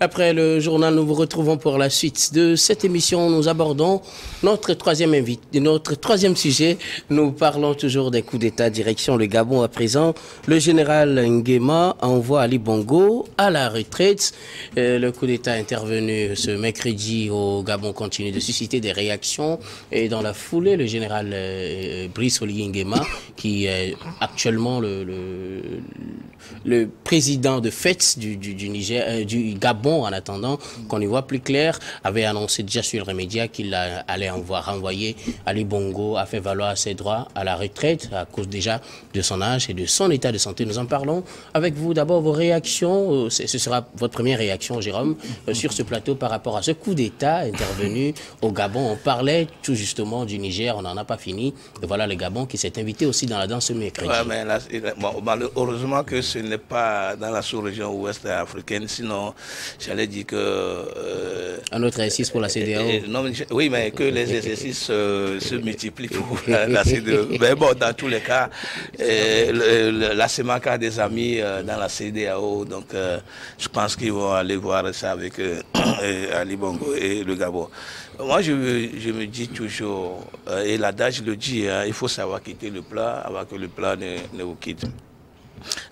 Après le journal, nous vous retrouvons pour la suite de cette émission. Nous abordons notre troisième notre troisième sujet. Nous parlons toujours des coups d'État direction le Gabon à présent. Le général Nguema envoie Ali Bongo à la retraite. Euh, le coup d'État intervenu ce mercredi au Gabon continue de susciter des réactions. Et dans la foulée, le général euh, Brice Oligui Nguema, qui est actuellement le, président de du, du Niger, euh, du Gabon en attendant qu'on y voit plus clair, avait annoncé déjà sur les médias qu'il allait renvoyer Ali Bongo, a fait valoir ses droits à la retraite à cause déjà de son âge et de son état de santé. Nous en parlons avec vous. D'abord, vos réactions, euh, ce sera votre première réaction, Jérôme, euh, sur ce plateau par rapport à ce coup d'État intervenu au Gabon. On parlait tout justement du Niger, on n'en a pas fini. Et voilà le Gabon qui s'est invité aussi dans la danse mercredi. Ouais, bon, que ce n'est pas dans la sous-région ouest africaine, sinon j'allais dire que... Euh, Un autre exercice pour la CDAO non, Oui, mais que les exercices euh, se multiplient pour la, la, CDAO. Mais bon, dans tous les cas, euh, la CEMAC a des amis euh, dans la CDAO, donc euh, je pense qu'ils vont aller voir ça avec Ali Bongo et le Gabon. Moi, je, je, me dis toujours, et l'adage le dit, hein, il faut savoir quitter le plat avant que le plat ne, ne vous quitte.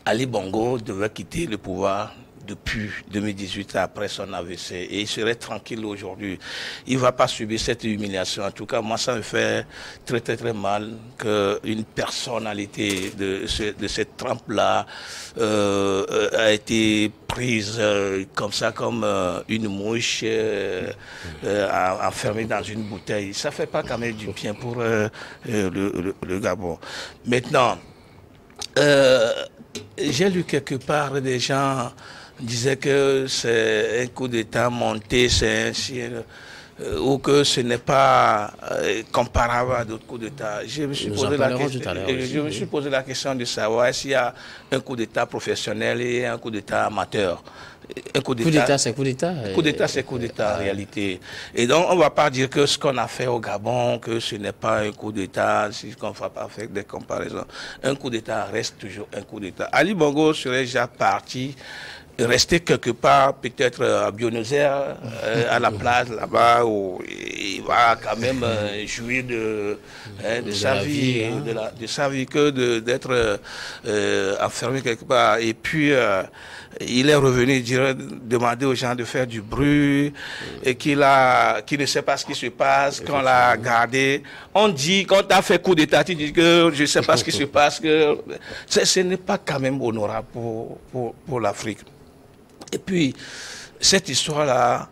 Ali Bongo devait quitter le pouvoir depuis 2018 après son AVC et il serait tranquille aujourd'hui. Il ne va pas subir cette humiliation. En tout cas, moi, ça me fait très très très mal qu'une personnalité de, ce, de cette trempe-là euh, a été prise euh, comme ça, comme euh, une mouche enfermée dans une bouteille. Ça ne fait pas quand même du bien pour le, le, le, Gabon. Maintenant, j'ai lu quelque part des gens disait que c'est un coup d'État monté, c'est ainsi, euh, ou que ce n'est pas euh, comparable à d'autres coups d'État. Je me suis posé la question. Je me suis posé la question de savoir s'il y a un coup d'État professionnel et un coup d'État amateur. Un coup d'État, c'est coup d'État. Coup d'État, c'est coup d'État en réalité. Et donc, on ne va pas dire que ce qu'on a fait au Gabon, que ce n'est pas un coup d'État, si on ne va pas faire des comparaisons. Un coup d'État reste toujours un coup d'État. Ali Bongo serait déjà parti rester quelque part, peut-être à Buenos Aires, euh, à la place là-bas, où il va quand même euh, jouir de, hein, de, de, sa vie, vie hein. de, la, de, sa vie, que d'être euh, enfermé quelque part. Et puis, euh, il est revenu dire, demander aux gens de faire du bruit, et qu'il a, qu'il ne sait pas ce qui se passe, qu'on l'a gardé. On dit, quand tu as fait coup d'état, tu dis que je ne sais pas ce qui se passe, que ce n'est pas quand même honorable pour, pour, pour l'Afrique. Et puis, cette histoire-là,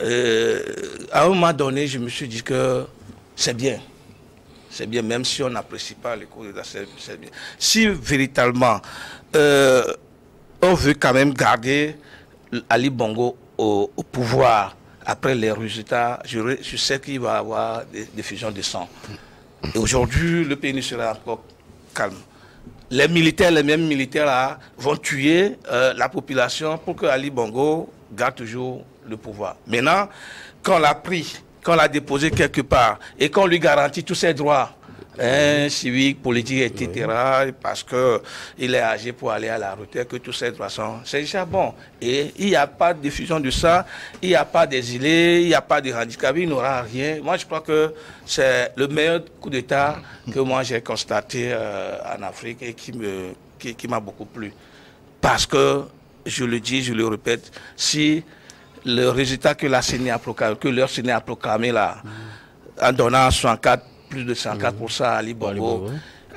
euh, à un moment donné, je me suis dit que c'est bien. C'est bien, même si on n'apprécie pas les cours d'État, c'est bien. Si véritablement, euh, on veut quand même garder Ali Bongo au, pouvoir après les résultats, je, sais qu'il va y avoir des, des fusions de sang. Et aujourd'hui, le pays ne sera encore calme les militaires, les mêmes militaires vont tuer euh, la population pour que Ali Bongo garde toujours le pouvoir. Maintenant, quand l'a pris, quand l'a déposé quelque part et qu'on lui garantit tous ses droits, hein, civiques, politiques, etc., oui. parce qu'il est âgé pour aller à la retraite, que tous ces droits sont, c'est déjà bon. Et il n'y a pas de diffusion de ça, il n'y a pas d'exilés, il n'y a pas de handicapés, il n'aura rien. Moi, je crois que c'est le meilleur coup d'État que moi j'ai constaté euh, en Afrique et qui me qui, qui m'a beaucoup plu. Parce que, je le dis, je le répète, si le résultat que la CENI a proclamé, que leur CENI a proclamé là, en donnant 64 plus de 104% à Ali Bongo,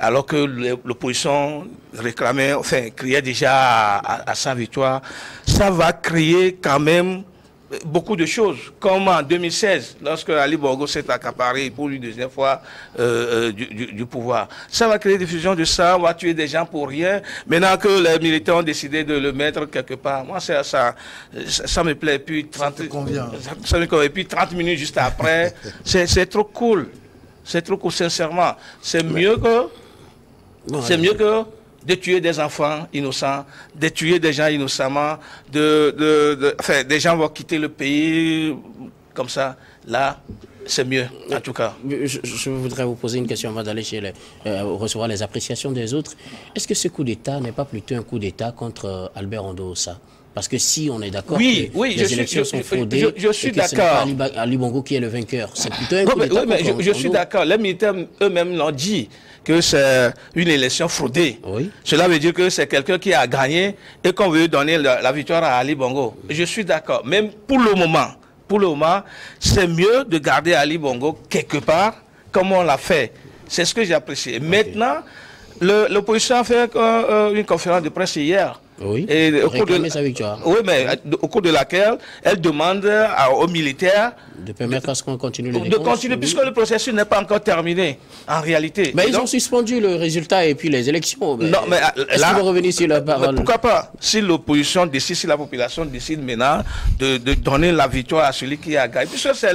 alors que l'opposition réclamait, enfin, criait déjà à, à, à, sa victoire, ça va créer quand même beaucoup de choses, comme en 2016, lorsque Ali Bongo s'est accaparé pour une deuxième fois euh, euh, du, du, du, pouvoir. Ça va créer des fusions de ça, on va tuer des gens pour rien. Maintenant que les militants ont décidé de le mettre quelque part, moi, ça, ça, ça me plaît. Puis 30, ça, convient. Ça, ça me convient. Et puis 30 minutes juste après, c'est trop cool. C'est trop sincèrement. C'est mieux que... C'est mieux que de tuer des enfants innocents, de tuer des gens innocemment, de, de, de, enfin, des gens vont quitter le pays comme ça. Là, c'est mieux, en tout cas. Je, je, voudrais vous poser une question avant d'aller chez les, euh, recevoir les appréciations des autres. Est-ce que ce coup d'État n'est pas plutôt un coup d'État contre Albert Ondosa Parce que si on est d'accord Oui, que oui, les je élections suis- sont fraudées, je- je suis d'accord. pas Ali, Bongo qui est le vainqueur, c'est plutôt un coup mais, oui, je, suis d'accord. Les militaires eux-mêmes l'ont dit que c'est une élection fraudée. Oui. Cela veut dire que c'est quelqu'un qui a gagné et qu'on veut donner la, la victoire à Ali Bongo. Je suis d'accord. Même pour le moment, pour le moment, c'est mieux de garder Ali Bongo quelque part, comme on l'a fait. C'est ce que j'ai apprécié. Maintenant, l'opposition a fait euh, une conférence de presse hier. Oui, Et au cours de, réclamer sa victoire. oui, mais euh, au cours de laquelle elle demande à- aux militaires De permettre à ce qu'on continue les de continuer, oui. puisque le processus n'est pas encore terminé, en réalité. Mais Et ils donc- ont suspendu le résultat et puis les élections. Non, mais, euh, Est-ce là- vont revenir sur mais parole? pourquoi pas? Si l'opposition décide, si la population décide maintenant de, de donner la victoire à celui qui a gagné, puisque ce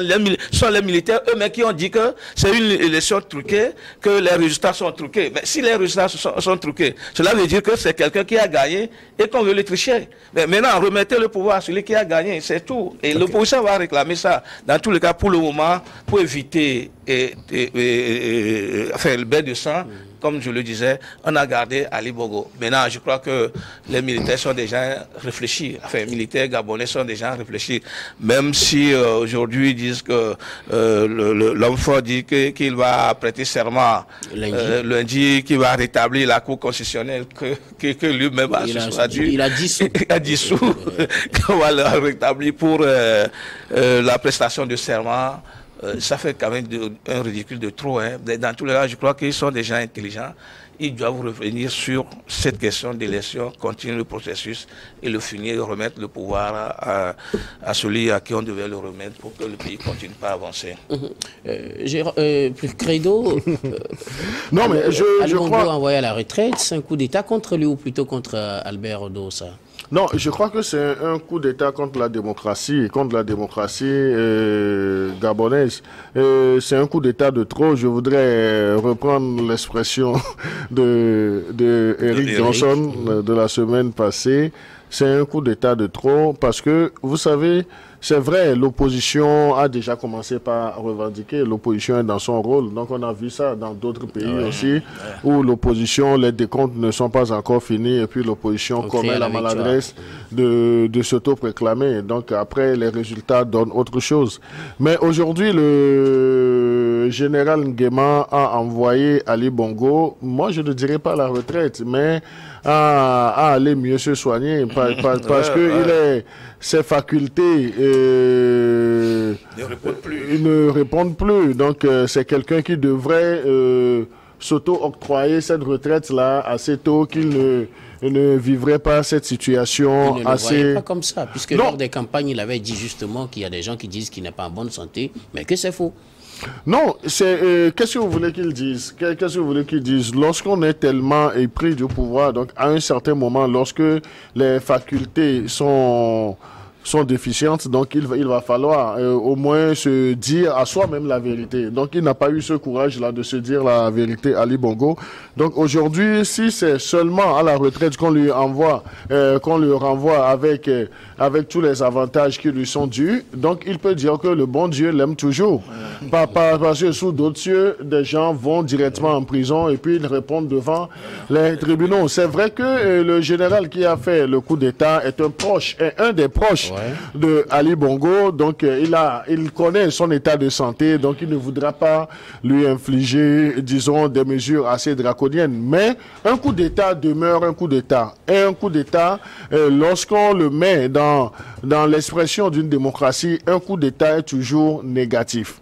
sont les militaires eux-mêmes qui ont dit que c'est une élection truquée, que les résultats sont truqués. Mais si les résultats sont, sont truqués, cela veut dire que c'est quelqu'un qui a gagné et qu'on veut le tricher. Mais maintenant, remettez le pouvoir à celui qui a gagné, c'est tout. Et l'opposition va réclamer ça. Dans tous les cas, pour le moment, pour éviter et, et- et- et- faire le bain de sang, comme je le disais, on a gardé Ali Bogo. Maintenant, je crois que les militaires sont déjà réfléchis. Enfin, les militaires gabonais sont déjà réfléchis. Même si euh, aujourd'hui ils disent que euh, l'homme fort dit qu'il va prêter serment Lundi. euh, lundi, qu'il va rétablir la Cour constitutionnelle que, que, que lui-même a a- il a dissous. Il a dissous. qu'on va le rétablir pour euh, euh, la prestation de serment. Euh, ça fait quand même de- un ridicule de trop. hein. Dans tous les cas, je crois qu'ils sont déjà intelligents. Ils doivent revenir sur cette question d'élection, continuer le processus et le finir, remettre le pouvoir à, à- à celui à qui on devait le remettre pour que le pays continue pas à avancer. Euh, j'ai- euh, plus Credo, euh, Non, mais je, je crois... envoyé à la retraite, c'est un coup d'État contre lui ou plutôt contre euh, Albert Odo, ça Non, je crois que c'est un coup d'État contre la démocratie, contre la démocratie euh, gabonaise. Euh, c'est un coup d'État de trop. Je voudrais euh, reprendre l'expression de, de Eric. Johnson euh, de la semaine passée. C'est un coup d'État de trop parce que, vous savez, c'est vrai, l'opposition a déjà commencé par revendiquer. L'opposition est dans son rôle. Donc, on a vu ça dans d'autres pays aussi, où l'opposition, les décomptes ne sont pas encore finis et puis l'opposition commet la maladresse de, de s'auto-proclamer. Donc, après, les résultats donnent autre chose. Mais aujourd'hui, le général Nguema a envoyé Ali Bongo, moi, je ne dirais pas la retraite, mais à, à aller mieux se soigner par- par- parce Ouais, que ouais. il est, ses facultés euh, Ne répondent plus. ils ne répondent plus. Donc, euh, c'est quelqu'un qui devrait euh, s'auto-octroyer cette retraite-là assez tôt, qu'il ne, ne vivrait pas cette situation Il ne le voyait assez... pas comme ça, puisque Non. lors des campagnes, il avait dit justement qu'il y a des gens qui disent qu'il n'est pas en bonne santé, mais que c'est faux. Non, c'est euh, qu'est-ce que vous voulez qu'ils disent Qu'est- Qu'est-ce que vous voulez qu'ils disent Lorsqu'on est tellement épris du pouvoir, donc à un certain moment, lorsque les facultés sont sont déficientes, donc il va, il va falloir euh, au moins se dire à soi-même la vérité. Donc il n'a pas eu ce courage-là de se dire la vérité à Ali Bongo. Donc aujourd'hui, si c'est seulement à la retraite qu'on lui envoie, euh, qu'on lui renvoie avec euh, avec tous les avantages qui lui sont dus, donc il peut dire que le bon Dieu l'aime toujours. Pas, pas- parce que sous d'autres cieux, des gens vont directement en prison et puis ils répondent devant les tribunaux. C'est vrai que le général qui a fait le coup d'État est un proche, est un des proches de Ali Bongo. Donc euh, il connaît son état de santé, donc il ne voudra pas lui infliger, disons, des mesures assez draconiennes. Mais un coup d'État demeure un coup d'État. Et un coup d'État, euh, lorsqu'on le met dans, dans l'expression d'une démocratie, un coup d'État est toujours négatif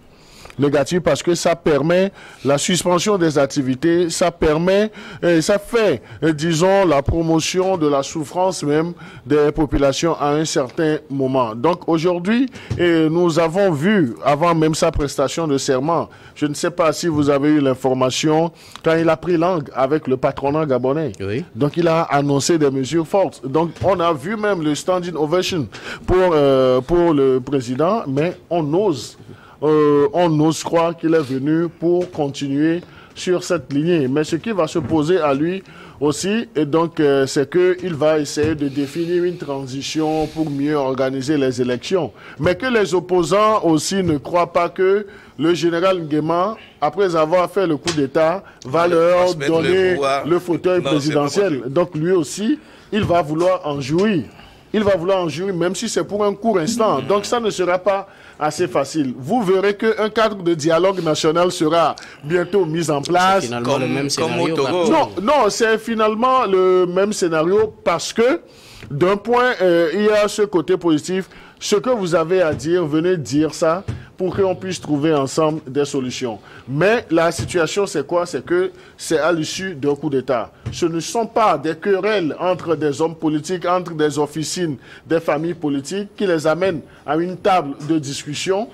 négatif parce que ça permet la suspension des activités, ça permet, euh, ça fait, euh, disons, la promotion de la souffrance même des populations à un certain moment. Donc aujourd'hui, euh, nous avons vu, avant même sa prestation de serment, je ne sais pas si vous avez eu l'information, quand il a pris langue avec le patronat gabonais. Oui. Donc il a annoncé des mesures fortes. Donc on a vu même le standing ovation pour, euh, pour le président, mais on ose euh, on ose croire qu'il est venu pour continuer sur cette lignée. Mais ce qui va se poser à lui aussi, et donc, euh, c'est qu'il va essayer de définir une transition pour mieux organiser les élections. Mais que les opposants aussi ne croient pas que le général Nguema, après avoir fait le coup d'État, va leur le donner le fauteuil Non, présidentiel. Donc lui aussi, il va vouloir en jouir. Il va vouloir en jouir, même si c'est pour un court instant. Donc ça ne sera pas assez facile. Vous verrez qu'un cadre de dialogue national sera bientôt mis en place. Finalement, Comme- le même comme scénario. au Togo. Non, non, c'est finalement le même scénario parce que d'un point, euh, il y a ce côté positif. Ce que vous avez à dire, venez dire ça pour qu'on puisse trouver ensemble des solutions. Mais la situation, c'est quoi? C'est que c'est à l'issue d'un coup d'État. Ce ne sont pas des querelles entre des hommes politiques, entre des officines, des familles politiques qui les amènent à une table de discussion,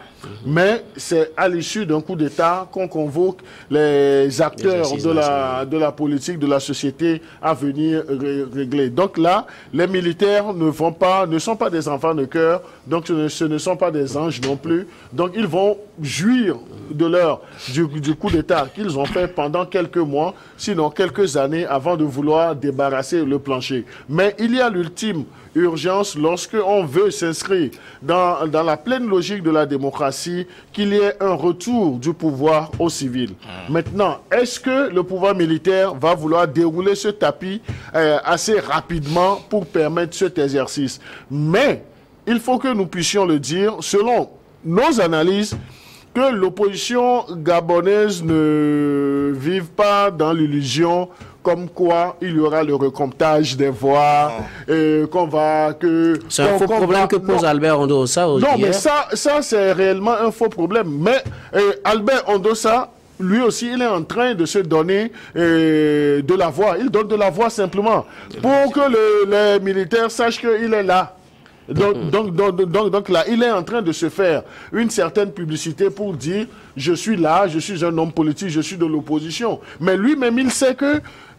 mais c'est à l'issue d'un coup d'État qu'on convoque les acteurs de la, nationales. de la politique, de la société à venir ré- régler. Donc là, les militaires ne vont pas, ne sont pas des enfants de cœur, donc ce ne, ce ne sont pas des anges non plus. Donc ils vont jouir de leur, du, du coup d'État qu'ils ont fait pendant quelques mois, sinon quelques années avant de vouloir débarrasser le plancher. Mais il y a l'ultime urgence lorsque on veut s'inscrire dans, dans la pleine logique de la démocratie, qu'il y ait un retour du pouvoir aux civils. Maintenant, est-ce que le pouvoir militaire va vouloir dérouler ce tapis euh, assez rapidement pour permettre cet exercice? Mais il faut que nous puissions le dire, selon nos analyses, que l'opposition gabonaise ne vive pas dans l'illusion comme quoi il y aura le recomptage des voix, euh, qu'on va que C'est un faux problème va- que pose non. Albert Ondosa Non, hier. mais ça, ça c'est réellement un faux problème. Mais euh, Albert Ondosa, lui aussi, il est en train de se donner euh, de la voix. Il donne de la voix simplement pour que le- les militaires sachent qu'il est là. Donc, donc, donc, donc, donc là, il est en train de se faire une certaine publicité pour dire je suis là, je suis un homme politique, je suis de l'opposition. Mais lui-même, il sait que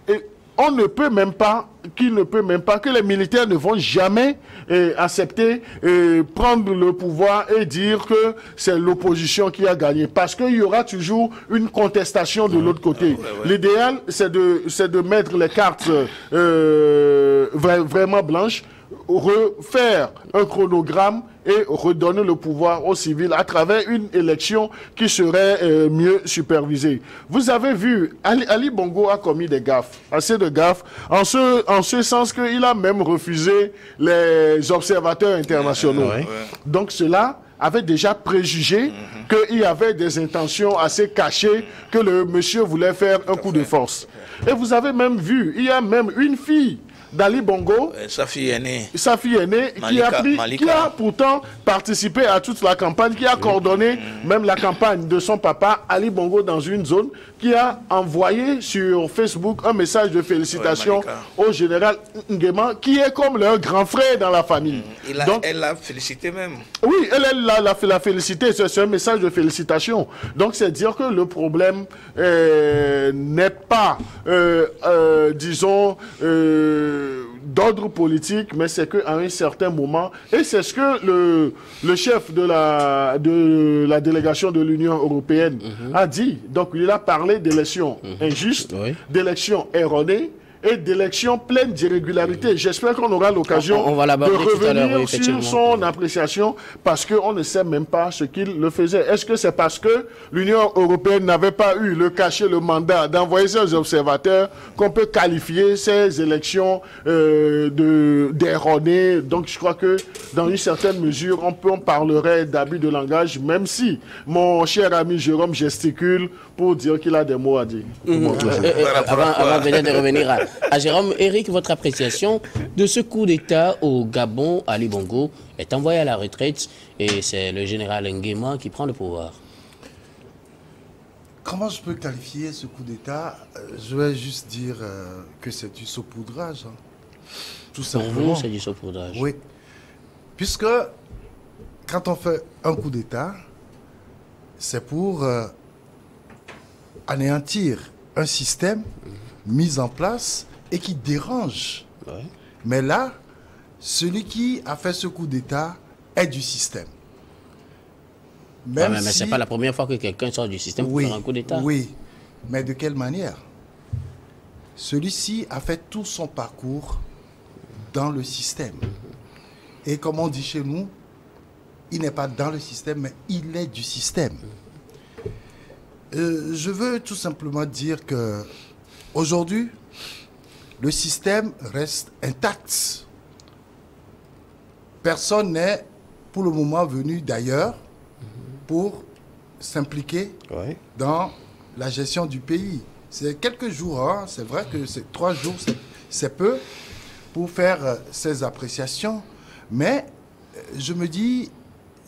et on ne peut même pas, qu'il ne peut même pas, que les militaires ne vont jamais euh, accepter euh, prendre le pouvoir et dire que c'est l'opposition qui a gagné. Parce qu'il y aura toujours une contestation de l'autre côté. L'idéal, c'est de, de mettre les cartes euh, vra- vraiment blanches refaire un chronogramme et redonner le pouvoir aux civils à travers une élection qui serait euh, mieux supervisée. Vous avez vu, Ali, Ali Bongo a commis des gaffes, assez de gaffes, en ce, en ce sens qu'il a même refusé les observateurs internationaux. Ouais. Donc cela avait déjà préjugé qu'il y avait des intentions assez cachées, que le monsieur voulait faire un coup de force. Et vous avez même vu, il y a même une fille d'Ali Bongo, Euh, Sa fille aînée. sa fille aînée, qui a, pris, Malika. qui a pourtant participé à toute la campagne, qui a coordonné même la campagne de son papa, Ali Bongo, dans une zone, qui a envoyé sur Facebook un message de félicitations au général Nguema, qui est comme leur grand frère dans la famille. Il a- Donc, elle l'a félicité même. oui, elle, l'a l'a fait la félicité, c'est un message de félicitations. Donc c'est dire que le problème euh, n'est pas, euh, disons, euh, d'ordre politique, mais c'est qu'à un certain moment, et c'est ce que le, le chef de la, de la délégation de l'Union européenne a dit. Donc il a parlé d'élections injustes, Oui. d'élections erronées et d'élections pleines d'irrégularités. J'espère qu'on aura l'occasion On- on va de oui, revenir sur son appréciation parce qu'on ne sait même pas ce qu'il le faisait. Est-ce que c'est parce que l'Union européenne n'avait pas eu le cachet, le mandat d'envoyer ses observateurs qu'on peut qualifier ces élections euh, de d'erronées? Donc je crois que dans une certaine mesure, on, peut, on parlerait d'abus de langage, même si mon cher ami Jérôme gesticule pour dire qu'il a des mots à dire. Euh, euh, à avant, de revenir à, à Jérôme, Eric, votre appréciation de ce coup d'État au Gabon, Ali Bongo est envoyé à la retraite et c'est le général Nguema qui prend le pouvoir. Comment je peux qualifier ce coup d'État? Euh, Je vais juste dire euh, que c'est du saupoudrage. hein. Tout Pour simplement. vous, c'est du saupoudrage. Oui. Puisque quand on fait un coup d'État, c'est pour euh, anéantir un système mis en place et qui dérange. Ouais. Mais là, celui qui a fait ce coup d'État est du système. Même mais mais si- c'est pas la première fois que quelqu'un sort du système pour faire un coup d'État. Oui, mais de quelle manière? Celui-ci a fait tout son parcours dans le système. Et comme on dit chez nous, il n'est pas dans le système, mais il est du système. Euh, je veux tout simplement dire que aujourd'hui, le système reste intact. personne n'est pour le moment venu d'ailleurs pour s'impliquer Ouais. dans la gestion du pays. C'est quelques jours, hein, c'est vrai que c'est trois jours, c'est- c'est peu pour faire euh, ces appréciations, mais euh, je me dis,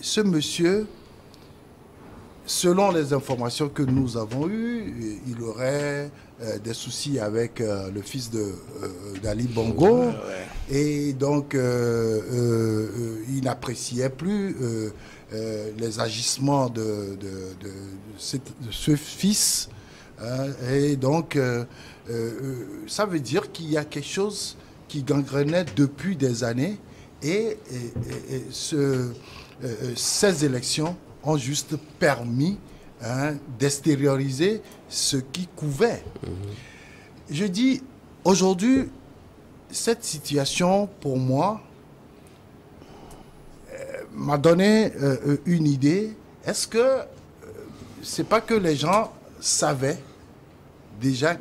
ce monsieur, selon les informations que nous avons eues, il aurait euh, des soucis avec euh, le fils de euh, d'Ali Bongo. Et donc, euh, il n'appréciait plus les agissements de, de- de- de cette- de ce fils. hein. et donc, ça veut dire qu'il y a quelque chose qui gangrenait depuis des années. Et, et- et- et ce, ces élections ont juste permis hein, d'extérioriser ce qui couvait. Je dis, aujourd'hui, cette situation, pour moi, euh, m'a donné euh, une idée. Est-ce que euh, c'est pas que les gens savaient déjà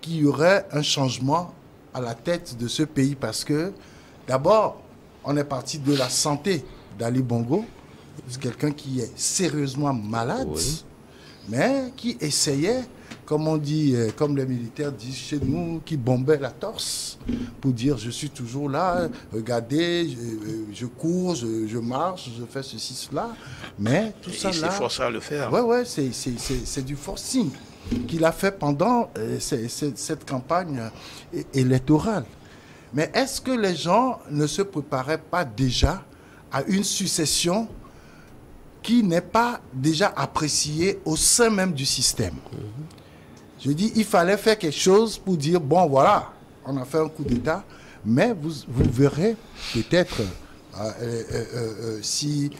qu'il y aurait un changement à la tête de ce pays? Parce que d'abord, on est parti de la santé d'Ali Bongo. C'est quelqu'un qui est sérieusement malade, Oui. mais qui essayait, comme on dit, euh, comme les militaires disent chez nous, qui bombait la torse pour dire je suis toujours là, regardez, je, euh, je cours, je, je marche, je fais ceci, cela. Mais tout ça Il s'est là. forcé à le faire. Ouais, ouais, c'est- c'est c'est- c'est du forcing qu'il a fait pendant euh, cette campagne électorale. Mais est-ce que les gens ne se préparaient pas déjà à une succession qui n'est pas déjà appréciée au sein même du système Je dis, il fallait faire quelque chose pour dire, bon, voilà, on a fait un coup d'État, mais vous, vous verrez peut-être euh, euh, euh, si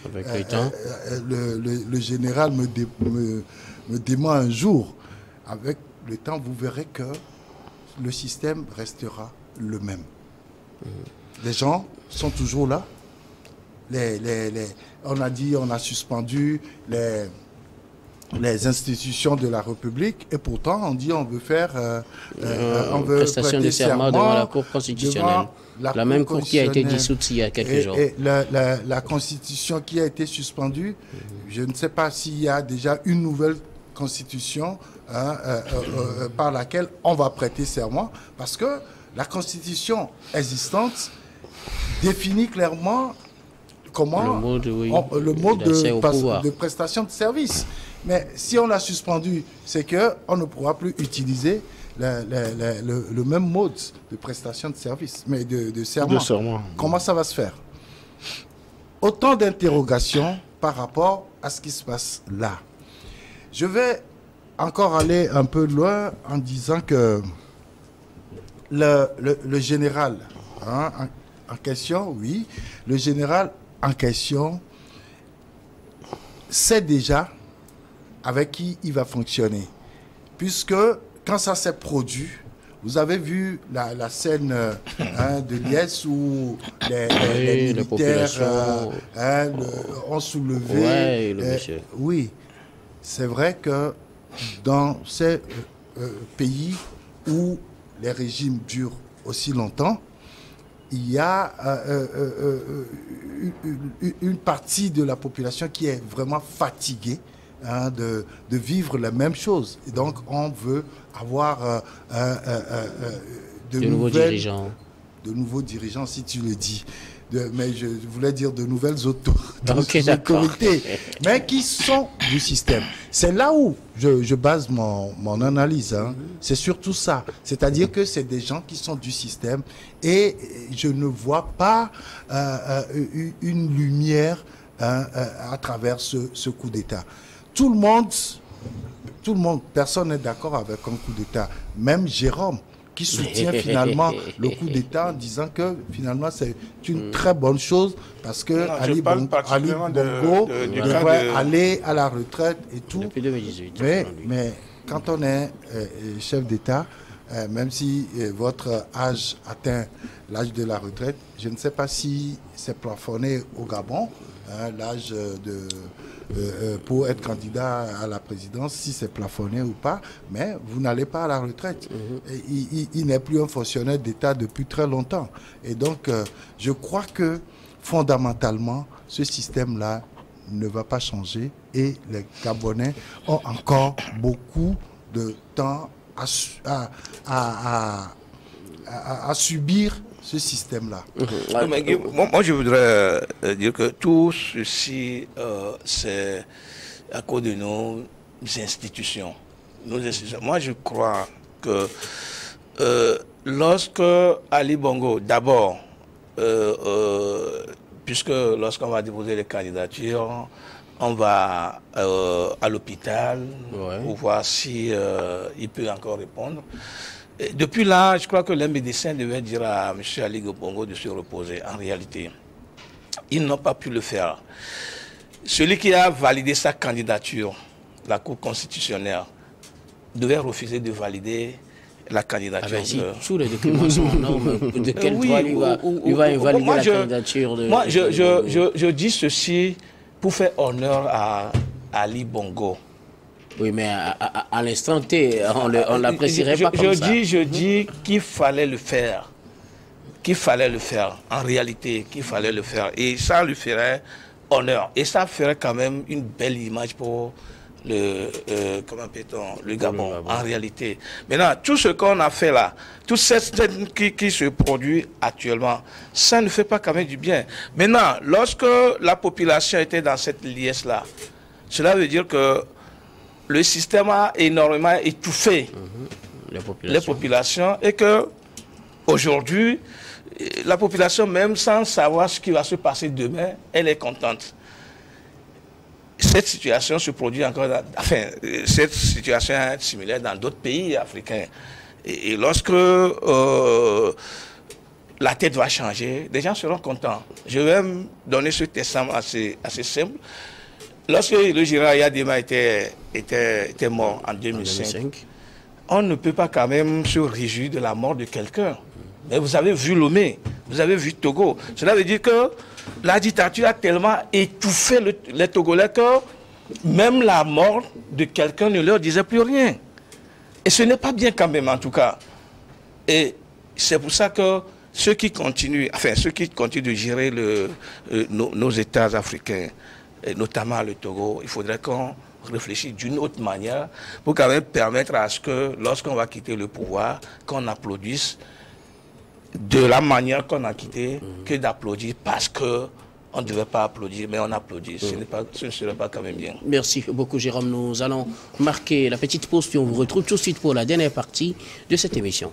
le le, général me, dé- me, me dément un jour, avec le temps, vous verrez que le système restera le même. Les gens sont toujours là. Les, les- les- on a dit, on a suspendu les, les institutions de la République et pourtant on dit on veut faire euh, euh, on veut prestation de serment devant la Cour constitutionnelle. La, même Cour qui a été dissoute il y a quelques Et, jours. et la, la- la constitution qui a été suspendue, je ne sais pas s'il y a déjà une nouvelle constitution hein, euh, euh, euh, par laquelle on va prêter serment, parce que la constitution existante définit clairement comment Le mode, oui, on- le mode d'accès de, pas- prestation de service. Mais si on l'a suspendu, c'est que on ne pourra plus utiliser le, même mode de prestation de service, mais de, de serment. De serment. Comment ça va se faire? Autant d'interrogations par rapport à ce qui se passe là. Je vais encore aller un peu loin en disant que le, le- le général hein, en, en question, oui, le général en question sait déjà avec qui il va fonctionner. Puisque quand ça s'est produit, vous avez vu la, la scène euh, hein, de Liès où les, les- les Oui, la militaires euh, hein, le- ont soulevé. Ouais, le euh, oui, c'est vrai que dans ces euh, pays où les régimes durent aussi longtemps, il y a euh, euh, euh, une, partie de la population qui est vraiment fatiguée hein, de, de vivre la même chose. Et donc, on veut avoir de, de nouveaux dirigeants. de nouveaux dirigeants, si tu le dis. De- mais je voulais dire de nouvelles autorités, mais qui sont du système. C'est là où je, je base mon, mon analyse. hein. C'est surtout ça. C'est-à-dire que c'est des gens qui sont du système et je ne vois pas euh, euh, une- une lumière hein, euh, à travers ce, ce coup d'État. Tout le monde tout le monde, personne n'est d'accord avec un coup d'État. Même Jérôme, qui soutient finalement le coup d'État en disant que finalement c'est une très bonne chose parce que Non, Ali, Bongo de- devrait de- aller à la retraite et tout. Depuis 2018. Mais, mais quand on est euh, euh, chef d'État, euh, même si euh, votre âge atteint l'âge de la retraite, je ne sais pas si c'est plafonné au Gabon, hein, l'âge euh, de euh, euh, pour être candidat à la présidence, si c'est plafonné ou pas, mais vous n'allez pas à la retraite. Et il il- il n'est plus un fonctionnaire d'État depuis très longtemps. Et donc, euh, je crois que fondamentalement, ce système-là ne va pas changer et les Gabonais ont encore beaucoup de temps à, su- à- à- à- à- à subir ce système-là. Mais Guy, moi, moi, je voudrais euh, dire que tout ceci, euh, c'est à cause de nos institutions. Nos institutions. Moi, je crois que euh, lorsque Ali Bongo, d'abord, euh, euh, puisque lorsqu'on va déposer les candidatures, on va euh, à l'hôpital Ouais. pour voir si euh, il peut encore répondre. Et depuis là, je crois que les médecins devaient dire à M. Ali Bongo de se reposer. En réalité, ils n'ont pas pu le faire. Celui qui a validé sa candidature, la Cour constitutionnelle, devait refuser de valider la Ah candidature. ben, si de- tous les documents sont de quel oui, droit il va, ou- ou- il va ou- invalider moi, la je- candidature de... Moi, je, je dis ceci pour faire honneur à Ali Bongo. Oui, mais à, à- à l'instant T, on ne l'apprécierait je, pas je comme ça. dis, je dis qu'il fallait le faire. Qu'il fallait le faire. En réalité, qu'il fallait le faire. Et ça lui ferait honneur. Et ça ferait quand même une belle image pour le, euh, comment le Gabon, en réalité. Maintenant, tout ce qu'on a fait là, tout cette qui, qui se produit actuellement, ça ne fait pas quand même du bien. Maintenant, lorsque la population était dans cette liesse-là, cela veut dire que le système a énormément étouffé Les les populations. populations et que aujourd'hui, la population, même sans savoir ce qui va se passer demain, elle est contente. Cette situation se produit encore, dans- enfin, cette situation est similaire dans d'autres pays africains. Et, et lorsque euh, la tête va changer, les gens seront contents. Je vais me donner ce testament assez, assez simple. Lorsque le général Yadema était, était, était mort en 2005, 2005. on ne peut pas quand même se réjouir de la mort de quelqu'un. Mais vous avez vu Lomé, vous avez vu Togo. Cela veut dire que la dictature a tellement étouffé le- les Togolais que même la mort de quelqu'un ne leur disait plus rien. Et ce n'est pas bien quand même en tout cas. Et c'est pour ça que ceux qui continuent, enfin ceux qui continuent de gérer le- euh, nos, nos États africains, et notamment le Togo, il faudrait qu'on réfléchisse d'une autre manière pour quand même permettre à ce que lorsqu'on va quitter le pouvoir, qu'on applaudisse de la manière qu'on a quitté que d'applaudir parce que on ne devait pas applaudir, mais on applaudit. Ce, n'est pas, ce ne serait pas quand même bien. Merci beaucoup, Jérôme. Nous allons marquer la petite pause, puis on vous retrouve tout de suite pour la dernière partie de cette émission.